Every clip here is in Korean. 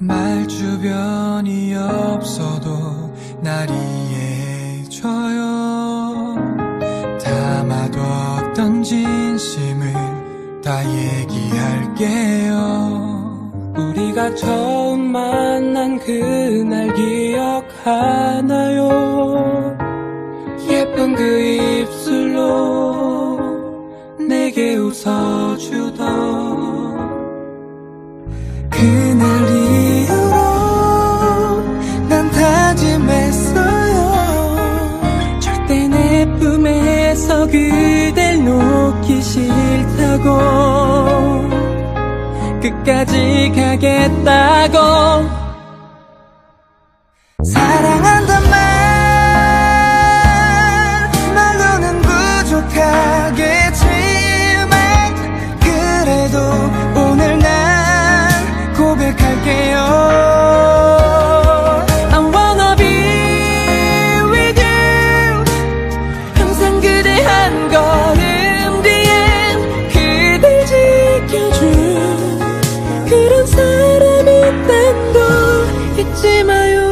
말 주변이 없어도 날 이해해줘요. 담아뒀던 진심을 다 얘기할게요. 우리가 처음 만난 그날 기억하나요? 예쁜 그 입술로 내게 웃어주던 맘했어요. 절대 내 품에서 그댈 놓기 싫다고. 끝까지 가겠다고. 사랑 잊지 마요.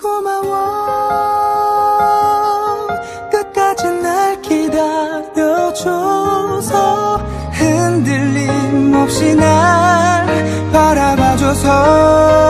고마워. 끝까지 날 기다려줘서 흔들림 없이 날 바라봐줘서.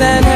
then